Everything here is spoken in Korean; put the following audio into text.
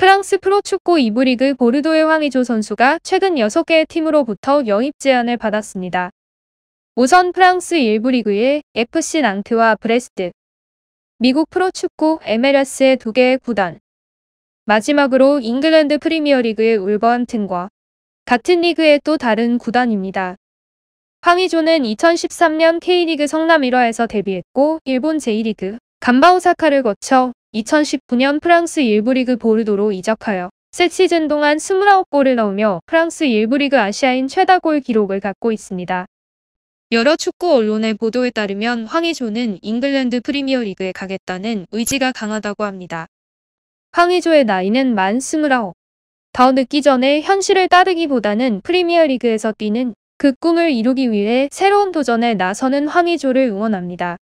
프랑스 프로축구 2부 리그 보르도의 황의조 선수가 최근 6개의 팀으로부터 영입 제안을 받았습니다. 우선 프랑스 1부 리그의 FC 낭트와 브레스트, 미국 프로축구 MLS의 2개의 구단, 마지막으로 잉글랜드 프리미어리그의 울버햄튼과 같은 리그의 또 다른 구단입니다. 황의조는 2013년 K리그 성남 일화에서 데뷔했고 일본 제1리그 감바 오사카를 거쳐 2019년 프랑스 1부 리그 보르도로 이적하여 세 시즌 동안 29골을 넣으며 프랑스 1부 리그 아시아인 최다 골 기록을 갖고 있습니다. 여러 축구 언론의 보도에 따르면 황의조는 잉글랜드 프리미어 리그에 가겠다는 의지가 강하다고 합니다. 황의조의 나이는 만 29. 더 늦기 전에 현실을 따르기보다는 프리미어 리그에서 뛰는 그 꿈을 이루기 위해 새로운 도전에 나서는 황의조를 응원합니다.